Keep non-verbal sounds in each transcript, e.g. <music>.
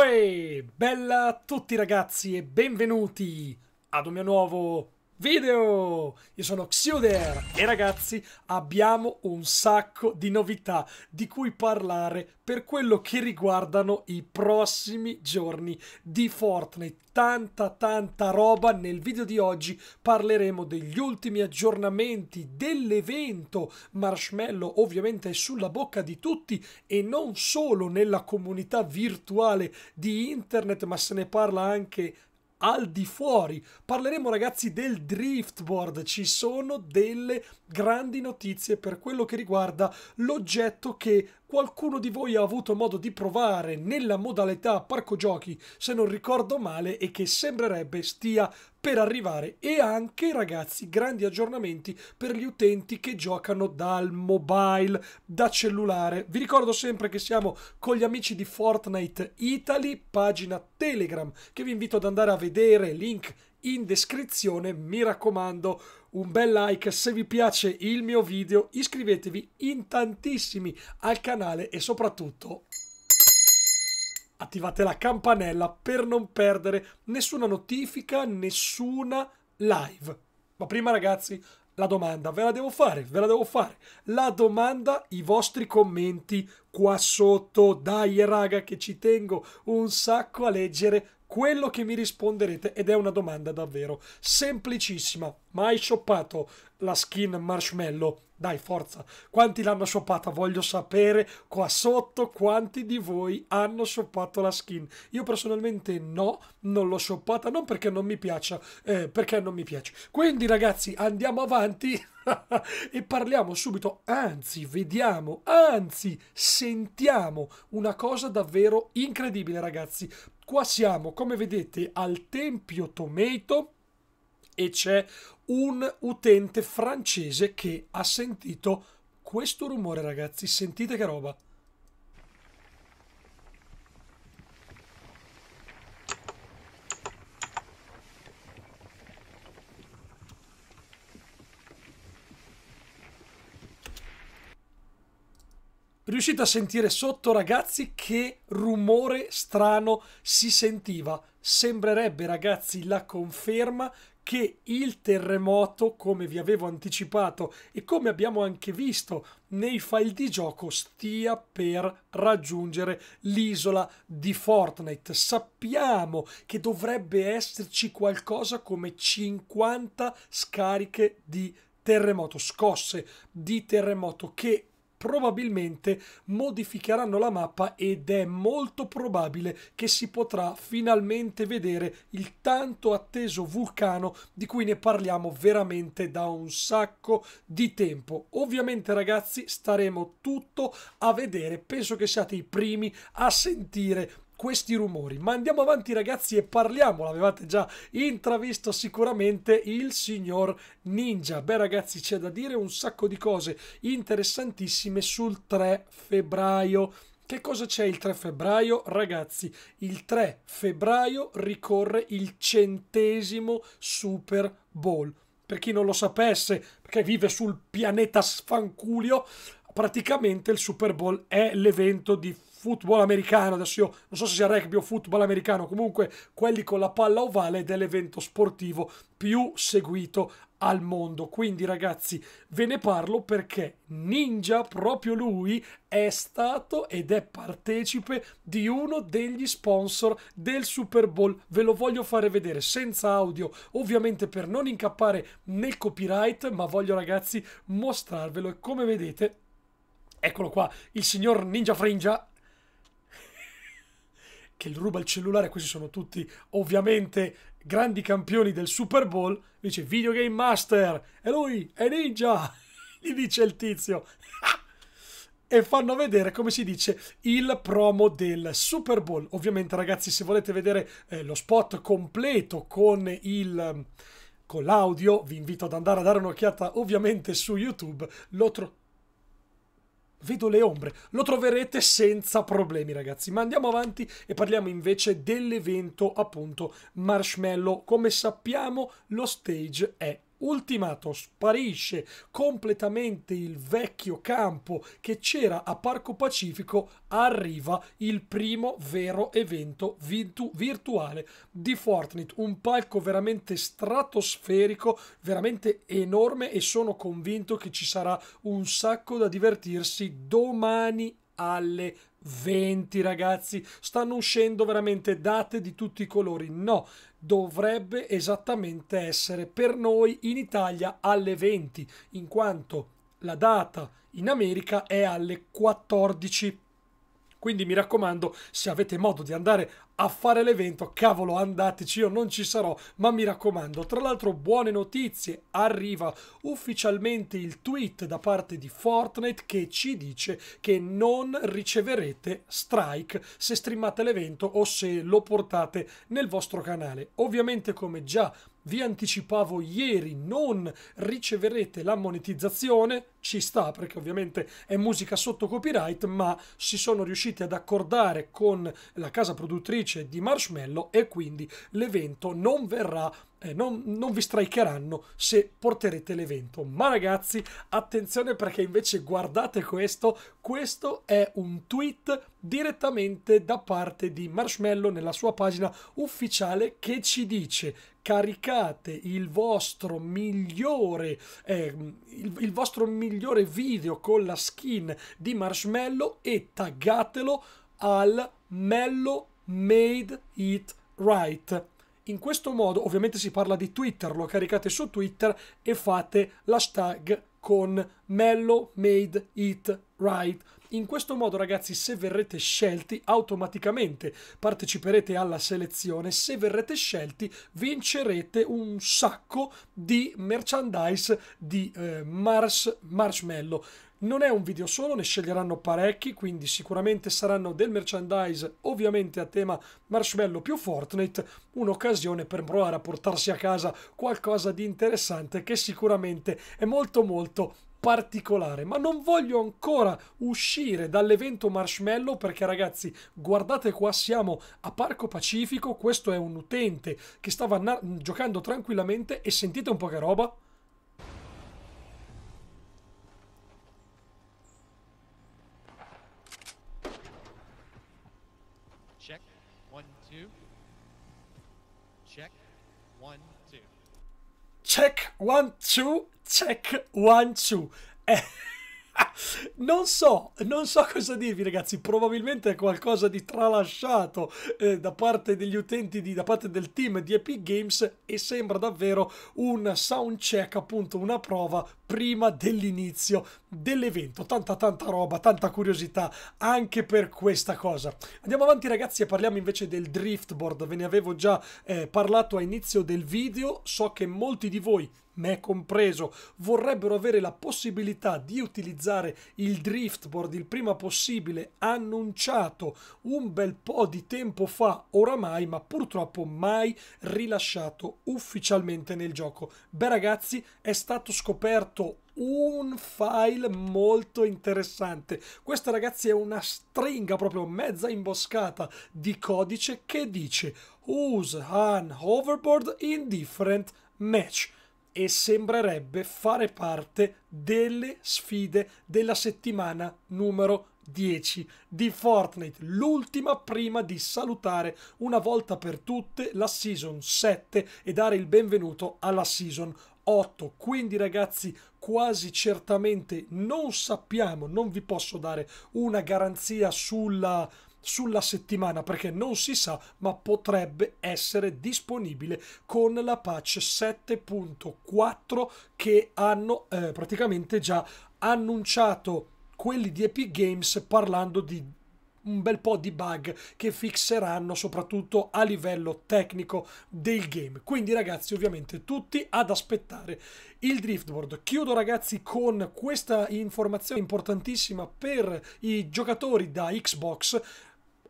Uè, bella a tutti ragazzi e benvenuti ad un mio nuovo video! Io sono Xuder e ragazzi abbiamo un sacco di novità di cui parlare per quello che riguardano i prossimi giorni di Fortnite. Tanta tanta roba, nel video di oggi parleremo degli ultimi aggiornamenti dell'evento Marshmallow, ovviamente è sulla bocca di tutti e non solo nella comunità virtuale di internet ma se ne parla anche al di fuori. Parleremo ragazzi del driftboard, ci sono delle grandi notizie per quello che riguarda l'oggetto che qualcuno di voi ha avuto modo di provare nella modalità parco giochi, se non ricordo male, e che sembrerebbe stia per arrivare. E anche, ragazzi, grandi aggiornamenti per gli utenti che giocano dal mobile, da cellulare. Vi ricordo sempre che siamo con gli amici di Fortnite Italy, pagina Telegram, che vi invito ad andare a vedere, link in descrizione. Mi raccomando, un bel like se vi piace il mio video, iscrivetevi in tantissimi al canale e soprattutto attivate la campanella per non perdere nessuna notifica, nessuna live. Ma prima ragazzi, la domanda ve la devo fare, ve la devo fare. La domanda, i vostri commenti qua sotto. Dai raga che ci tengo un sacco a leggere quello che mi risponderete ed è una domanda davvero semplicissima. Ma hai shoppato la skin marshmallow? Dai, forza. Quanti l'hanno shoppata? Voglio sapere qua sotto quanti di voi hanno shoppato la skin. Io personalmente no, non l'ho shoppata, non perché non mi piaccia, eh, perché non mi piace. Quindi ragazzi, andiamo avanti <laughs> e parliamo subito, anzi, vediamo, anzi, sentiamo una cosa davvero incredibile ragazzi. Qua siamo, come vedete, al Tempio Tomato e c'è un utente francese che ha sentito questo rumore, ragazzi. Sentite che roba. Riuscite a sentire sotto, ragazzi, che rumore strano si sentiva? Sembrerebbe, ragazzi, la conferma che il terremoto, come vi avevo anticipato e come abbiamo anche visto nei file di gioco, stia per raggiungere l'isola di Fortnite. Sappiamo che dovrebbe esserci qualcosa come 50 scariche di terremoto, scosse di terremoto che probabilmente modificheranno la mappa ed è molto probabile che si potrà finalmente vedere il tanto atteso vulcano di cui ne parliamo veramente da un sacco di tempo. Ovviamente ragazzi staremo tutto a vedere, penso che siate i primi a sentire questi rumori. Ma andiamo avanti ragazzi e parliamo, l'avevate già intravisto sicuramente, il signor Ninja. Beh ragazzi c'è da dire un sacco di cose interessantissime sul 3 febbraio. Che cosa c'è il 3 febbraio? Ragazzi, il 3 febbraio ricorre il centesimo Super Bowl. Per chi non lo sapesse, perché vive sul pianeta sfanculio, praticamente il Super Bowl è l'evento di football americano, adesso io non so se sia rugby o football americano, comunque quelli con la palla ovale ed è l'evento sportivo più seguito al mondo. Quindi ragazzi, ve ne parlo perché Ninja, proprio lui, è stato ed è partecipe di uno degli sponsor del Super Bowl. Ve lo voglio fare vedere senza audio, ovviamente per non incappare nel copyright, ma voglio ragazzi mostrarvelo e come vedete Eccolo qua, il signor Ninja Fringia. Che ruba il cellulare, questi sono tutti ovviamente grandi campioni del Super Bowl, dice Video Game Master, e lui è Ninja, <laughs> gli dice il tizio. <laughs> e fanno vedere, come si dice, il promo del Super Bowl. Ovviamente ragazzi, se volete vedere eh, lo spot completo con il con l'audio, vi invito ad andare a dare un'occhiata ovviamente su YouTube, lo trovate Vedo le ombre. Lo troverete senza problemi, ragazzi. Ma andiamo avanti e parliamo invece dell'evento, appunto, Marshmallow. Come sappiamo, lo stage è ultimato, sparisce completamente il vecchio campo che c'era a Parco Pacifico, arriva il primo vero evento virtu- virtuale di Fortnite, un palco veramente stratosferico, veramente enorme e sono convinto che ci sarà un sacco da divertirsi domani alle 20 ragazzi. Stanno uscendo veramente date di tutti i colori. No dovrebbe esattamente essere per noi in Italia alle 20 in quanto la data in America è alle 14 quindi mi raccomando, se avete modo di andare a fare l'evento, cavolo, andateci, io non ci sarò, ma mi raccomando. Tra l'altro, buone notizie, arriva ufficialmente il tweet da parte di Fortnite che ci dice che non riceverete strike se streamate l'evento o se lo portate nel vostro canale. Ovviamente, come già vi anticipavo ieri, non riceverete la monetizzazione, ci sta perché ovviamente è musica sotto copyright, ma si sono riusciti ad accordare con la casa produttrice di Marshmallow e quindi l'evento non verrà eh, non, non, vi strikeranno se porterete l'evento. Ma ragazzi, attenzione perché invece guardate questo, questo è un tweet direttamente da parte di Marshmallow nella sua pagina ufficiale che ci dice caricate il vostro migliore eh, il, il vostro migliore video con la skin di Marshmallow e taggatelo al Mello Made It Right in questo modo, ovviamente si parla di Twitter, lo caricate su Twitter e fate l'hashtag con Mello Made It Right. In questo modo, ragazzi, se verrete scelti, automaticamente parteciperete alla selezione. Se verrete scelti, vincerete un sacco di merchandise di eh, Mars Marshmallow. Non è un video solo, ne sceglieranno parecchi, quindi sicuramente saranno del merchandise, ovviamente a tema marshmallow più Fortnite, un'occasione per provare a portarsi a casa qualcosa di interessante che sicuramente è molto molto particolare, ma non voglio ancora uscire dall'evento Marshmallow perché ragazzi, guardate qua, siamo a Parco Pacifico, questo è un utente che stava na- giocando tranquillamente e sentite un po' che roba? check. One two. Check. One two check one two check one two. <laughs> <laughs> non so, non so cosa dirvi ragazzi, probabilmente è qualcosa di tralasciato eh, da parte degli utenti, di, da parte del team di Epic Games e sembra davvero un sound check, appunto una prova prima dell'inizio dell'evento. Tanta tanta roba, tanta curiosità anche per questa cosa. Andiamo avanti ragazzi e parliamo invece del driftboard, ve ne avevo già eh, parlato a inizio del video, so che molti di voi me compreso, vorrebbero avere la possibilità di utilizzare il driftboard il prima possibile, annunciato un bel po' di tempo fa oramai, ma purtroppo mai rilasciato ufficialmente nel gioco. Beh ragazzi, è stato scoperto un file molto interessante. Questa ragazzi è una stringa proprio mezza imboscata di codice che dice use an hoverboard in different match e sembrerebbe fare parte delle sfide della settimana numero 10 di Fortnite, l'ultima prima di salutare una volta per tutte la season 7 e dare il benvenuto alla season 8. Quindi ragazzi, quasi certamente non sappiamo, non vi posso dare una garanzia sulla sulla settimana perché non si sa, ma potrebbe essere disponibile con la patch 7.4 che hanno eh, praticamente già annunciato quelli di Epic Games parlando di un bel po' di bug che fixeranno soprattutto a livello tecnico del game. Quindi ragazzi ovviamente tutti ad aspettare il driftboard. Chiudo ragazzi con questa informazione importantissima per i giocatori da Xbox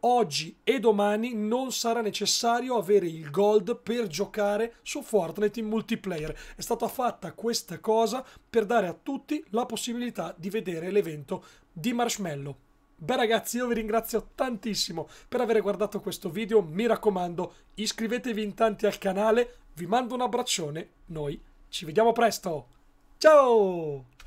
oggi e domani non sarà necessario avere il gold per giocare su Fortnite in multiplayer. È stata fatta questa cosa per dare a tutti la possibilità di vedere l'evento di Marshmallow. Beh ragazzi, io vi ringrazio tantissimo per aver guardato questo video, mi raccomando, iscrivetevi in tanti al canale, vi mando un abbraccione, noi Ci vediamo presto. Ciao!